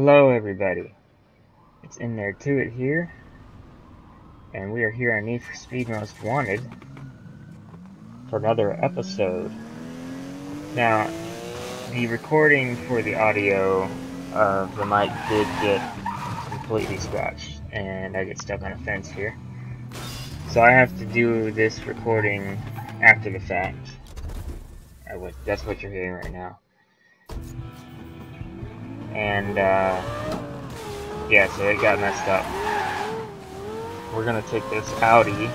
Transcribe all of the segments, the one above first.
Hello everybody, it's In There To It here, and we are here on Need for Speed Most Wanted for another episode. Now, the recording for the audio of the mic did get completely scratched, and I get stuck on a fence here. So I have to do this recording after the fact. That's what you're hearing right now. And, uh, yeah, so it got messed up. We're gonna take this Audi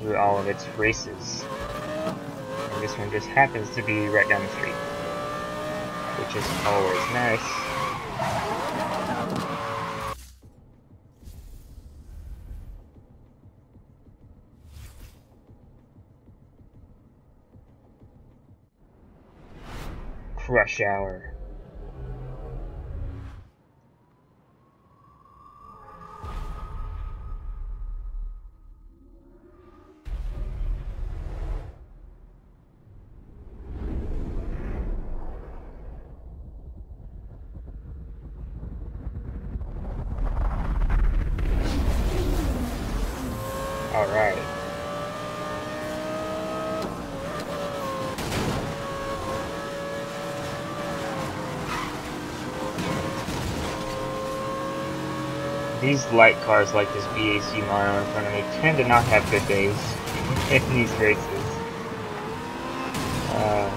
through all of its races. And this one just happens to be right down the street. Which is always nice. Crush Hour. Light cars like this BAC Mono in front of me tend to not have good days in these races. Uh,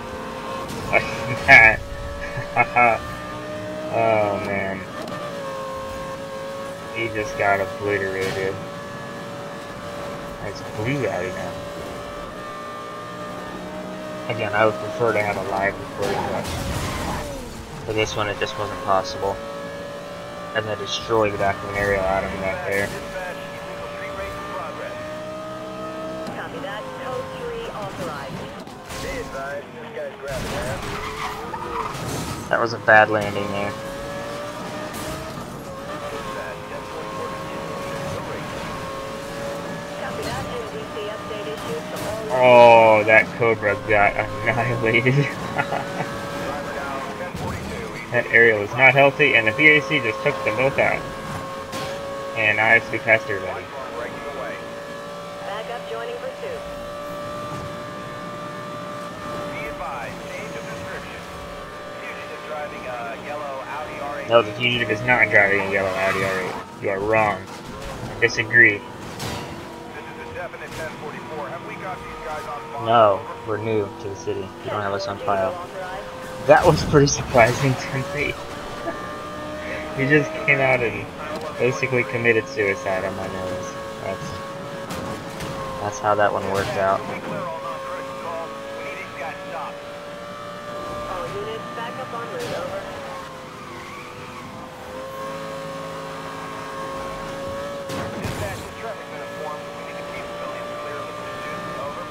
that. oh man. He just got obliterated. It's blue Audi now. Again, I would prefer to have a live recording, but for this one it just wasn't possible. And then destroy the an aerial out of back there. That. Code 3 authorized. Be advised, this guy's grabbing ass. That was a bad landing there. Dispatch, 1044 Copy that. MDC update issued to all Oh, that Cobra got annihilated. Driver down, 1042. that aerial is not healthy, and the BAC just took them both out. And I actually passed everybody. Lifeline breaking away. Backup joining pursuit. Be advised, change of description. Fugitive driving a yellow Audi R8. No, the fugitive is not driving a yellow Audi R8. You are wrong. I disagree. This is a definite 1044. Have we got these guys on? No, we're new to the city. You don't have us on file. That was pretty surprising to me. he just came out and basically committed suicide on my nose. That's that's how that one worked out. We clear all non-critical calls. We need these guys stopped. All units backup en route. Over. Dispatch, the traffic's been informed. We need to keep civilians clear of the pursuit. Over.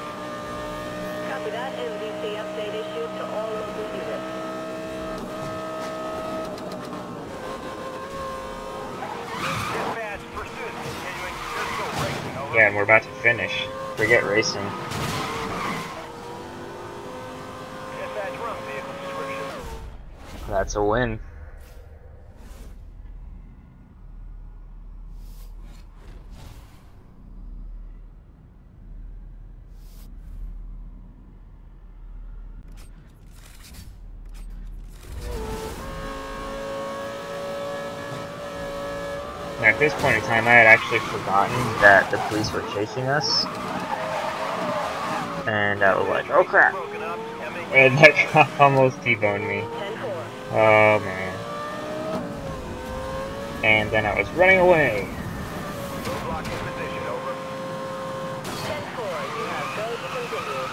Copy that. MDC update issued to all local units. Dispatch, pursuit continuing. You're still racing. Over. Yeah, and we're about to finish. Forget racing. Dispatch, run vehicle description. That's a win. At this point in time, I had actually forgotten that the police were chasing us. And I was like, oh crap. And that cop almost T-boned me. Oh man. And then I was running away. Roadblock in position. Over. 10-4. You have go to continue.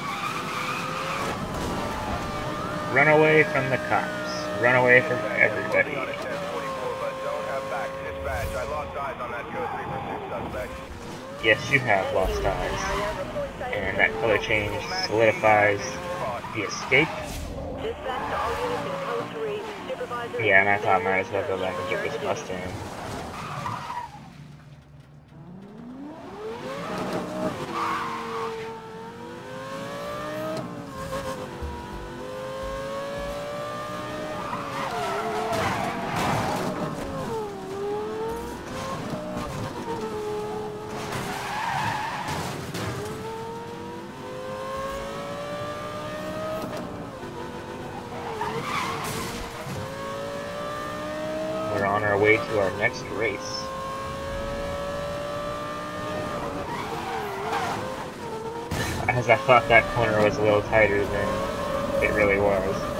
Run away from the cops. Run away from everybody. On a 1044, but don't have back. Dispatch, I lost eyes on that code 3 pursuit suspect. Yes, you have lost eyes. And that color change solidifies the escape. Dispatch to all units in code 3. Supervisor. Yeah, and I thought I might as well go back and get this Mustang. we're on our way our next race. As I thought that corner was a little tighter than it really was.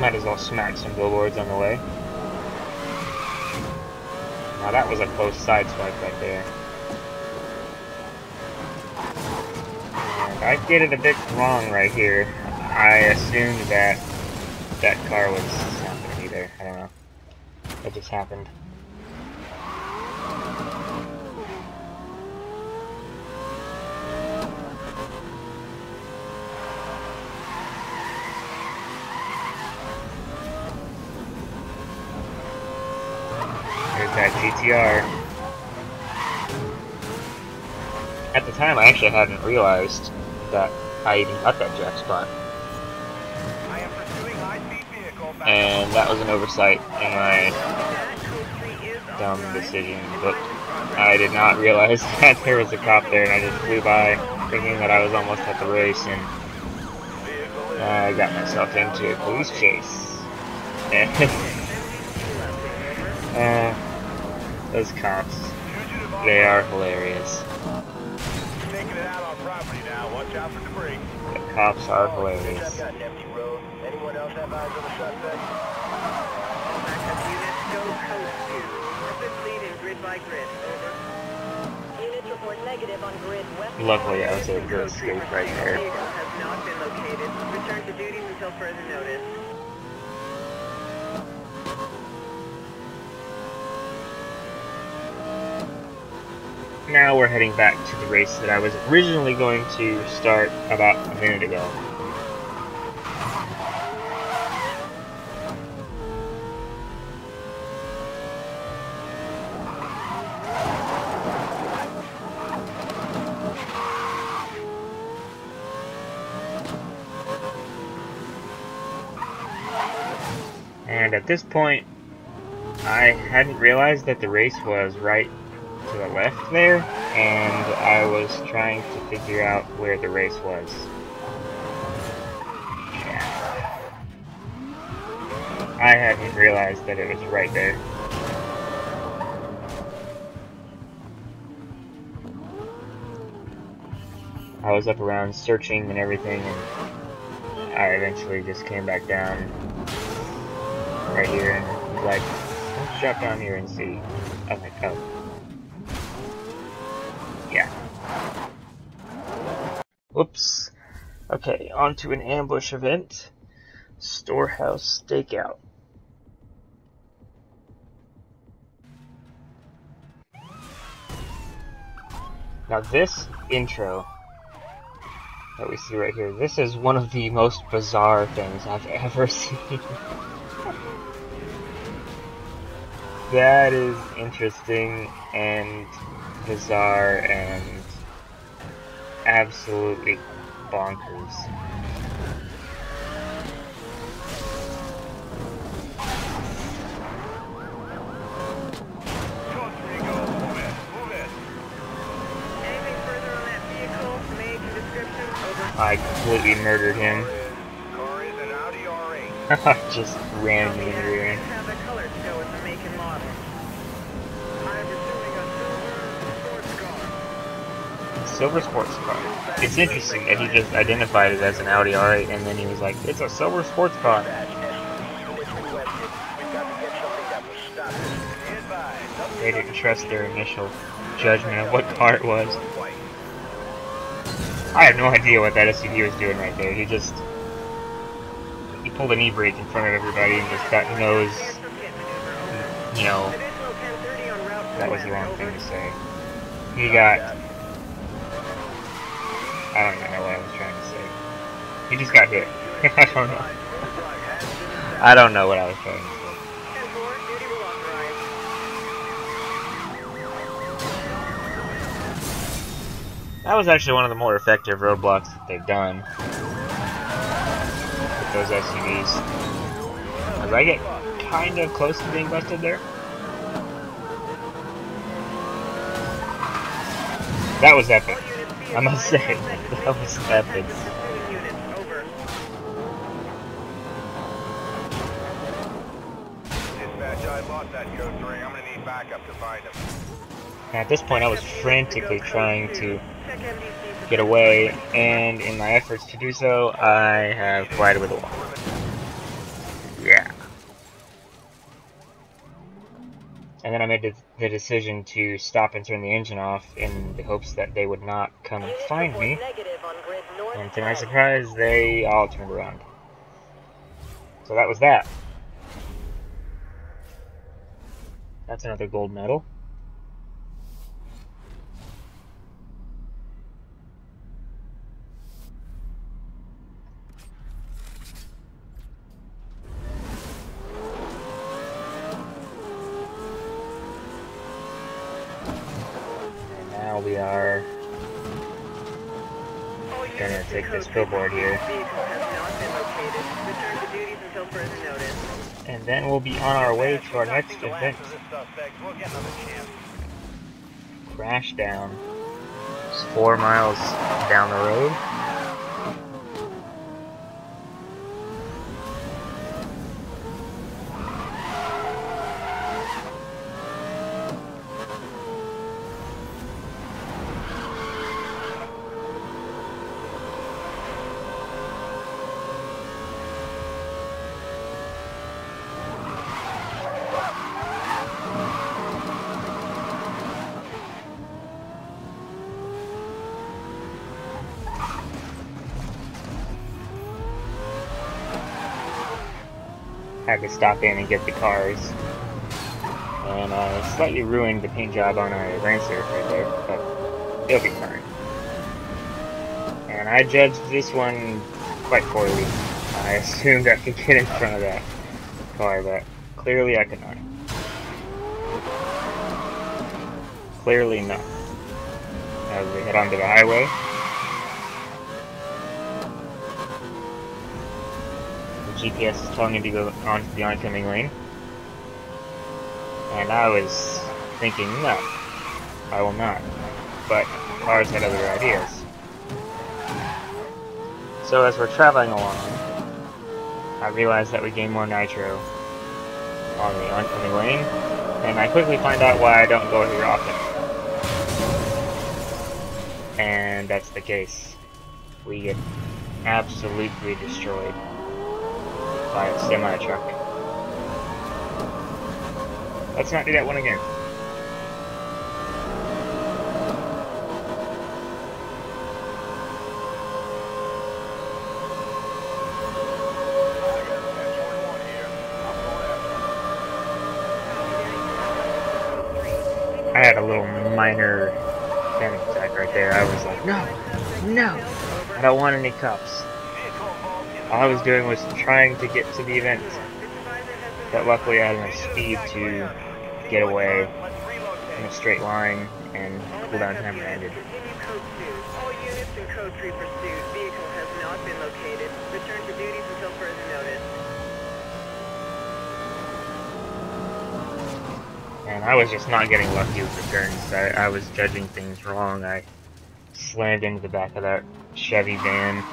Might as well smack some billboards on the way. Now that was a close sideswipe right there. And I did it a bit wrong right here. I assumed that that car was not going to be there. I don't know. It just happened. GTR. At the time, I actually hadn't realized that I even got that jack spot. And that was an oversight in my That code 3 is dumb decision. But I did not realize that there was a cop there, and I just flew by thinking that I was almost at the race, and I got myself into a police chase. uh, those cops. They are hilarious. making it out on property now. Watch out for debris. The cops are hilarious. got an empty road. Anyone else have eyes on the suspect? Backup units, go code 2. Purpose lead in grid by grid. Over. Units report negative on grid west. Luckily, I was able to escape right there. Vehicle has not been located. Return to duties until further notice. Now we're heading back to the race that I was originally going to start about a minute ago. And at this point, I hadn't realized that the race was right to the left there, and I was trying to figure out where the race was. I hadn't realized that it was right there. I was up around searching and everything, and I eventually just came back down right here and was like, let's drop down here and see. I'm like, oh. Yeah. Whoops. Okay, on to an ambush event. Storehouse Stakeout. Now this intro that we see right here, this is one of the most bizarre things I've ever seen. that is interesting and bizarre and absolutely bonkers. Code 3, go. Move it. Move it. Anything further on that vehicle? Made to description? Over. I completely murdered him. Car is an Audi R8. Just rammed him in the rear end. Have the color show as the make and model. I'm assuming a silver sports car. Silver sports car. It's interesting that he just identified it as an Audi R8 and then he was like, it's a silver sports car. They didn't trust their initial judgment of what car it was. I have no idea what that SUV was doing right there. He just he pulled an e-brake in front of everybody and just got nose. You know, that was the wrong thing to say. He got. I don't even know what I was trying to say. He just got hit. I don't know. I don't know what I was trying to say. 10-4, duty will authorize. That was actually one of the more effective roadblocks that they've done. With those SUVs. As I get kind of close to being busted there. That was epic. All units be I must advised, say, suspect that was vehicle epic. has pursuing units. Over. Dispatch, I lost that code 3. I'm gonna need backup to find him. At this point, I was frantically trying to Check MDC for get away, and in my efforts to do so, I have collided with a wall. And then I made the, decision to stop and turn the engine off in the hopes that they would not come find me. And to my surprise, they all turned around. So that was that. That's another gold medal. Billboard. Vehicle has not been located. Return to duties until further notice. And then we'll be on our way to our next not gonna go event. after this suspect. We'll get another chance. Crash down. It's four miles down the road. Had to stop in and get the cars. And uh, slightly ruined the paint job on our Lancer right there, but it'll be fine. And I judged this one quite poorly. I assumed I could get in front of that car, but clearly I could not. Clearly not. As we head onto the highway. The GPS is telling me to go onto the oncoming lane. And I was thinking, no, I will not. But cars had other ideas. So as we're traveling along, I realize that we gain more nitro on the oncoming lane, and I quickly find out why I don't go here often. And that's the case. We get absolutely destroyed by a semi truck. Let's not do that one again. I got 1041 here. I'm going after him. I had a little minor panic attack right there. I was like, no, no, I don't want any cops. All I was doing was trying to get to the event, but luckily I had enough speed to get away in a straight line and cooldown units, ended. Continue code 2. All units in code 3 pursuit. Vehicle has not been located. Return to duties until further notice. And I was just not getting lucky with the turns. I, I was judging things wrong. I slammed into the back of that Chevy van.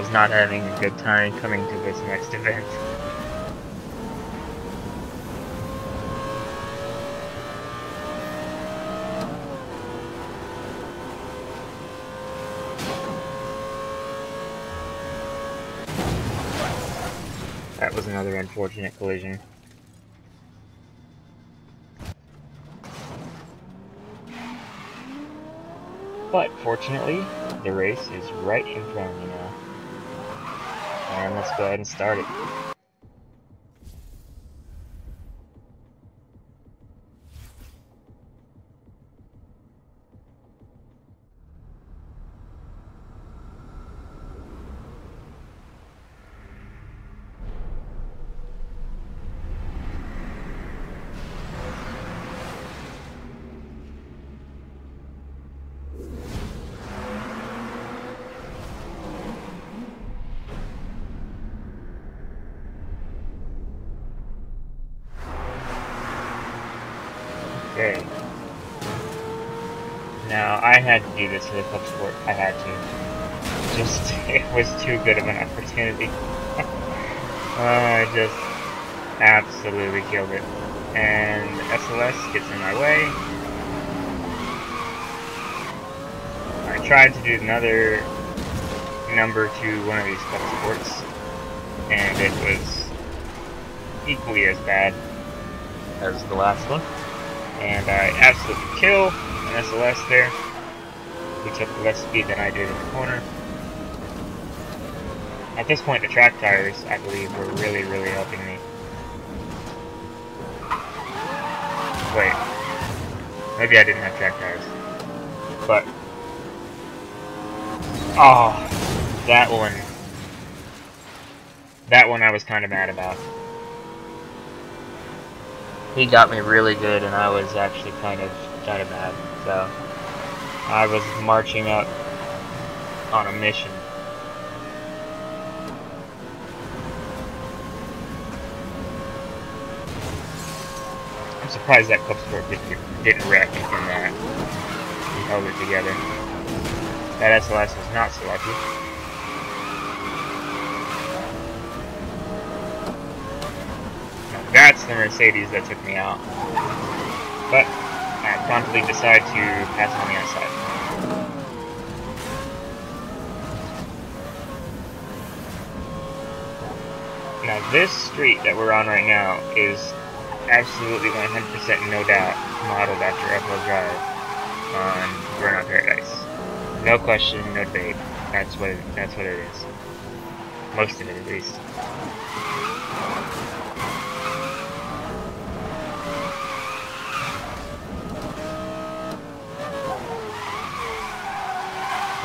Was not having a good time coming to this next event. That was another unfortunate collision. But fortunately, the race is right in front of me now. And let's go ahead and start it. I had to do this for the club sport. I had to. Just, it was too good of an opportunity. uh, I just absolutely killed it. And SLS gets in my way. I tried to do another number to one of these club sports, and it was equally as bad as the last one. And I absolutely kill an SLS there. He took less speed than I did in the corner. At this point, the track tires, I believe, were really, really helping me. Wait. Maybe I didn't have track tires. But... Oh, that one. That one I was kind of mad about. He got me really good, and I was actually kind of, kind of mad. So, I was marching up on a mission. I'm surprised that Club Sport didn't, wreck in that. Uh, we held it together. That SLS was not so lucky. That's the Mercedes that took me out. But I promptly decide to pass on the outside. Now this street that we're on right now is absolutely 100% no doubt modeled after Uphill Drive on Burnout Paradise. No question, no debate. That's what it, that's what it is. Most of it, at least.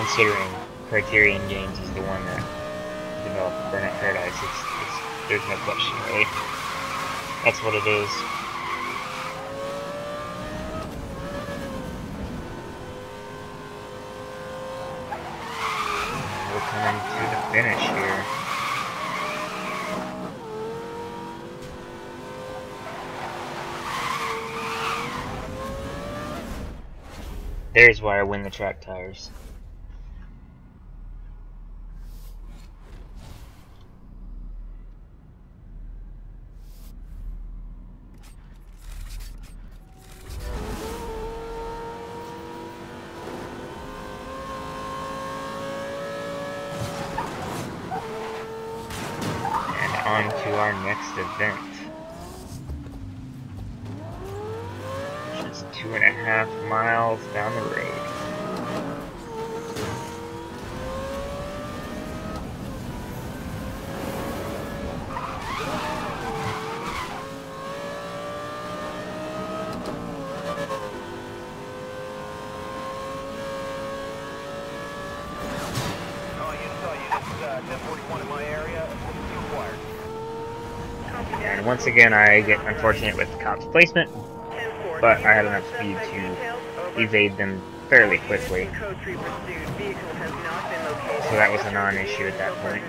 Considering Criterion Games is the one that developed Burnout Paradise, it's, it's, there's no question, really. That's what it is. We're coming to the finish here. There's why I win the track tires. Our next event. Which is two and a half miles down the road. Oh, units, all units, uh, 1041 in my area. Assistance required. And once again, I get unfortunate with the cop's placement, but I had enough speed to evade them fairly quickly. So that was a non-issue at that point.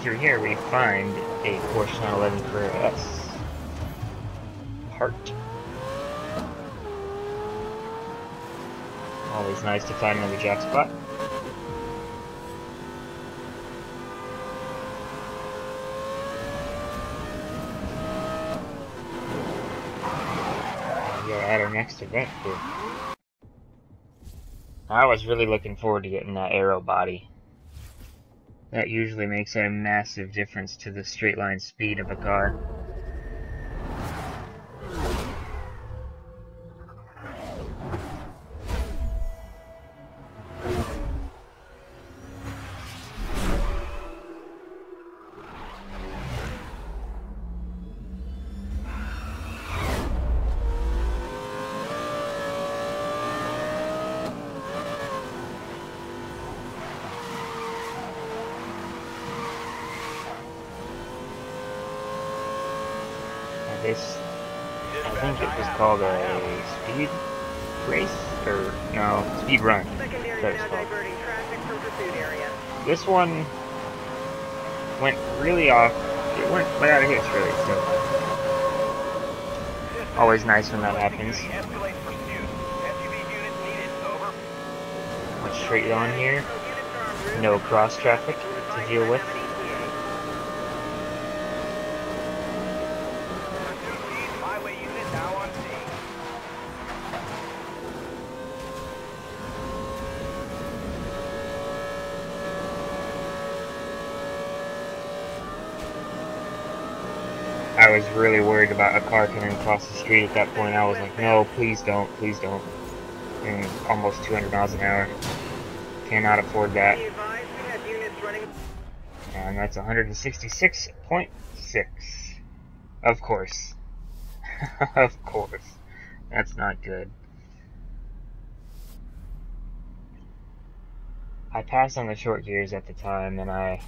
Through here, we find a Porsche 911 Carrera S. Part. Always nice to find another jack spot. At our next event here. I was really looking forward to getting that aero body. That usually makes a massive difference to the straight line speed of a car. Called a speed race, or no, speed run. Secondary That's now fine. diverting traffic from pursuit area. This one went really off, it went without a hitch really, so always nice when that happens. Escalate pursuit. SUV units needed. Over. Went straight on here, So units are en route. no cross traffic to deal with. Pursuit lead. Highway unit now on scene. I was really worried about a car coming across the street at that point. I was like, no, please don't, please don't. And almost 200 miles an hour. Cannot afford that. Be advised we have units running And that's 166.6. Of course. of course. That's not good. I passed on the short gears at the time and I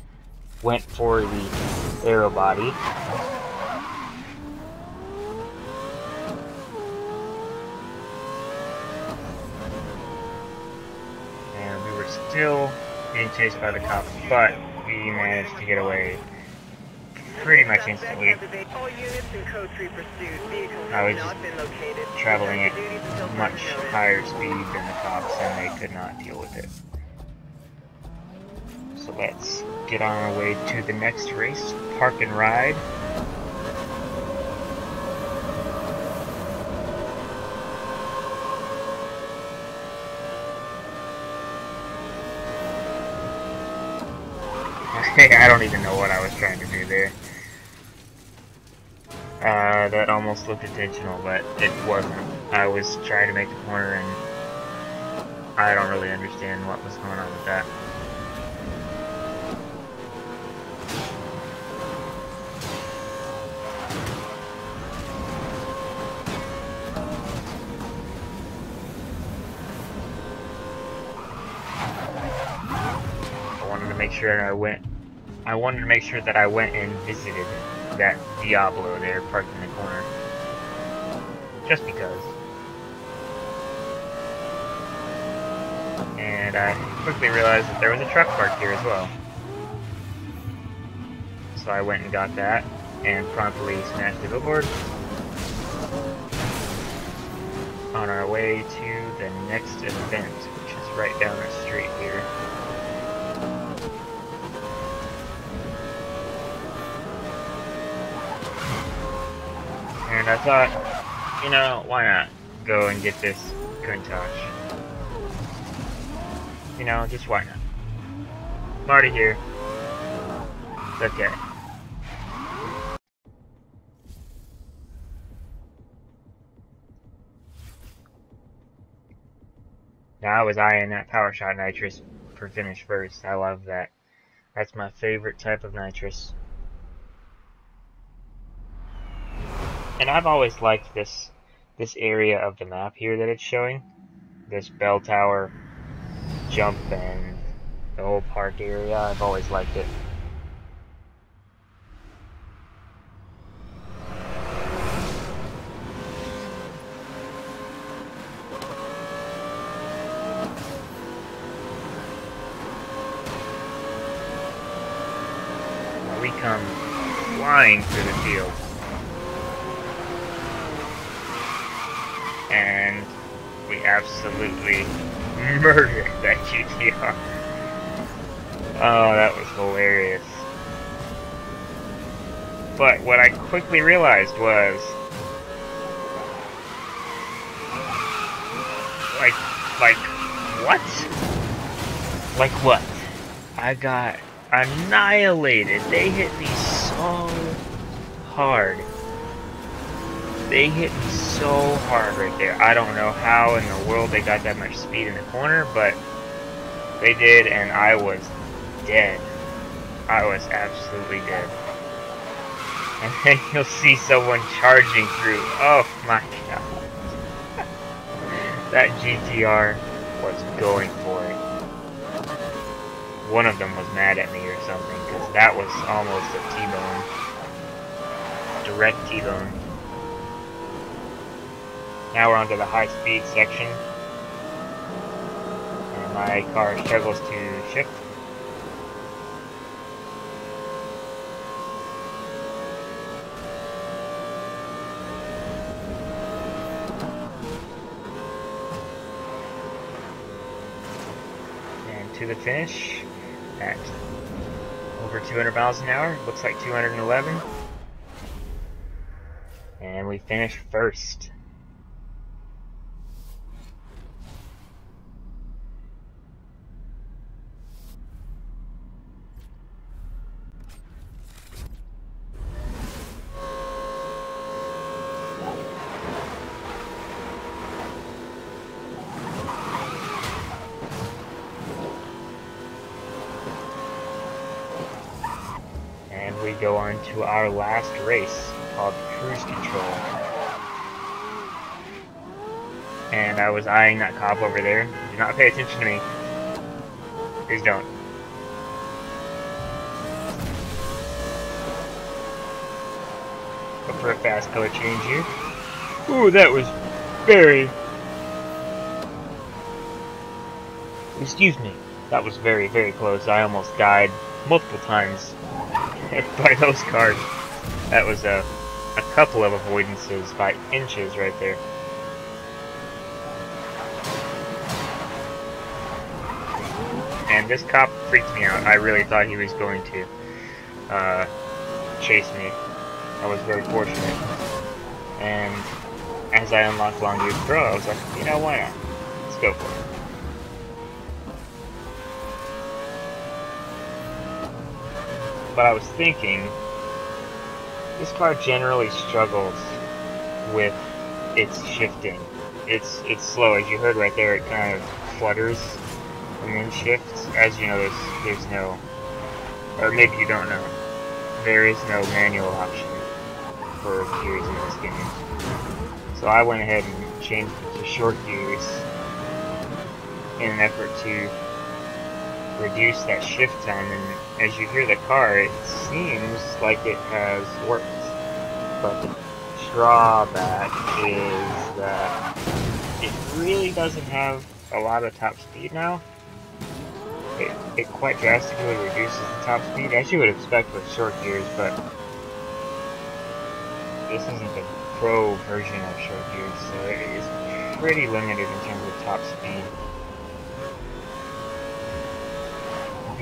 went for the aero body. And we were still being chased by the cops, but we managed to get away pretty much instantly. All units in code 3 pursuit. Vehicles I was traveling at much higher speed than the cops and they could not deal with it. So let's get on our way to the next race, Park and Ride. I don't even know what I was trying to do there. Uh, that almost looked intentional, but it wasn't. I was trying to make the corner and I don't really understand what was going on with that. I wanted to make sure I went I wanted to make sure that I went and visited that Diablo there parked in the corner. Just because. And I quickly realized that there was a truck parked here as well. So I went and got that and promptly smashed the billboard. On our way to the next event, which is right down the street here. And I thought, you know, why not go and get this Countach? You know, just why not? Already here. It's okay. Now I was eyeing that Power Shot Nitrous for finish first. I love that. That's my favorite type of nitrous. And I've always liked this this area of the map here that it's showing. This bell tower jump and the whole park area. I've always liked it. We come flying through the field. and we absolutely murdered that GTR. Oh, that was hilarious. But what I quickly realized was, like, like, what? Like what? I got annihilated. They hit me so hard. They hit me so hard right there. I don't know how in the world they got that much speed in the corner, but they did, and I was dead. I was absolutely dead. And then you'll see someone charging through. Oh my god. that GTR was going for it. One of them was mad at me or something, because that was almost a T-bone. Direct T-bone. Now we're onto the high speed section. And my car struggles to shift. And to the finish at over 200 miles an hour. Looks like 211. And we finished first. Go on to our last race called Cruise Control. And I was eyeing that cop over there. Do not pay attention to me. Please don't. Look for a fast color change here. Ooh, that was very... Excuse me. That was very, very close. I almost died multiple times by those cars. That was a, a couple of avoidances by inches right there. And this cop freaked me out. I really thought he was going to uh, chase me. I was very fortunate. And as I unlocked Long Use Pro, I was like, you know, why not? Let's go for it. But I was thinking, this car generally struggles with its shifting. It's it's slow, as you heard right there. It kind of flutters and then shifts. As you know, there's there's no, or maybe you don't know, there is no manual option for gears in this game. So I went ahead and changed it to short gears in an effort to reduce that shift time and as you hear the car it seems like it has worked. But the drawback is that it really doesn't have a lot of top speed now. It, it quite drastically reduces the top speed as you would expect with short gears but this isn't the pro version of short gears so it is pretty limited in terms of top speed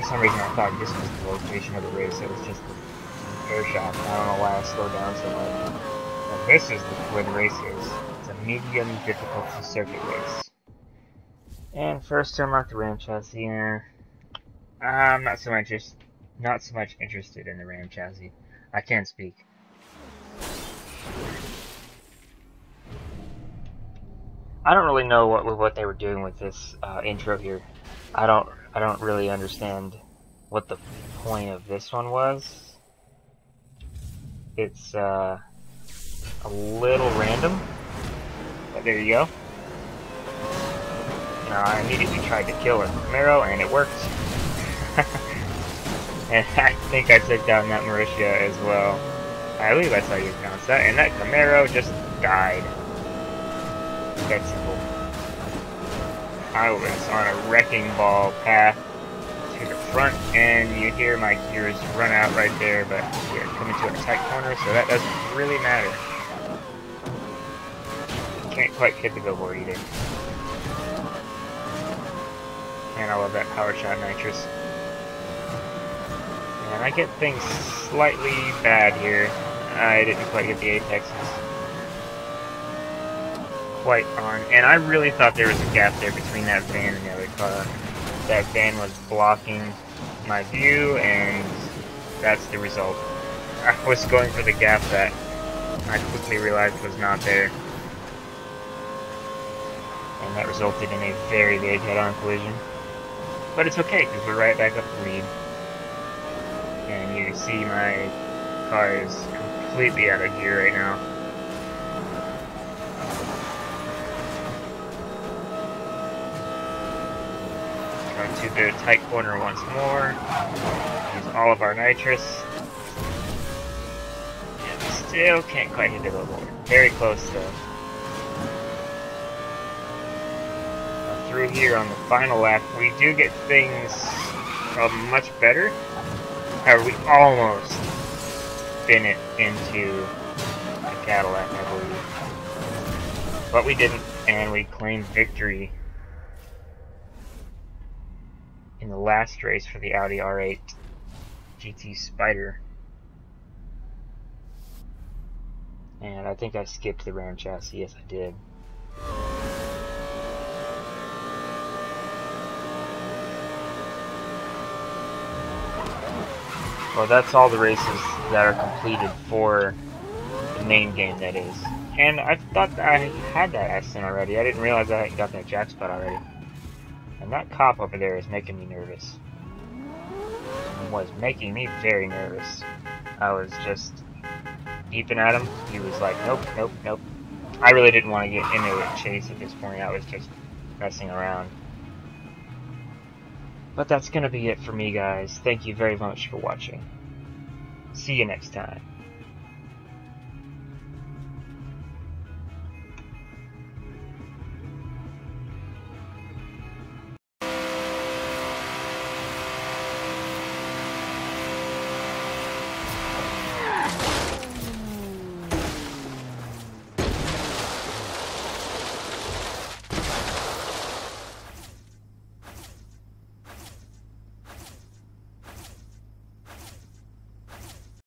For some reason I thought this was the location of the race, it was just the air shop. I don't know why I slowed down so much. But this is the, where the race is. It's a medium difficulty circuit race. And first to unlock the Ram chassis, yeah. I'm not so just not so much interested in the Ram chassis. I can't speak. I don't really know what what they were doing with this uh, intro here. I don't I don't really understand what the point of this one was. It's uh, a little random, but there you go. Now I immediately tried to kill a Camaro, and it worked. and I think I took down that Mauritia as well. I believe I saw you announce that, and that Camaro just died. That's simple. I was on a wrecking ball path front, and you hear my gears run out right there, but we're coming to a tight corner, so that doesn't really matter. Can't quite hit the billboard either. And I love that power shot nitrous. And I get things slightly bad here. I didn't quite get the apexes quite on. And I really thought there was a gap there between that van and the other car. That van was blocking my view, and that's the result. I was going for the gap that I quickly realized was not there. And that resulted in a very big head-on collision. But it's okay, because we're right back up the lead. And you see my car is completely out of gear right now. To the tight corner once more. Use all of our nitrous. And still can't quite hit the billboard. Very close though. through here on the final lap, we do get things uh, much better. However, we almost spin it into a Cadillac, I believe. But we didn't, and we claimed victory last race for the Audi R8 GT Spyder. And I think I skipped the Ram chassis. Yes, I did. Well, that's all the races that are completed for the main game, that is. And I thought I had that accent already. I didn't realize I got that jack spot already. And that cop over there is making me nervous. Was making me very nervous. I was just peeping at him. He was like, nope, nope, nope. I really didn't want to get into a chase at this point. I was just messing around. But that's going to be it for me, guys. Thank you very much for watching. See you next time.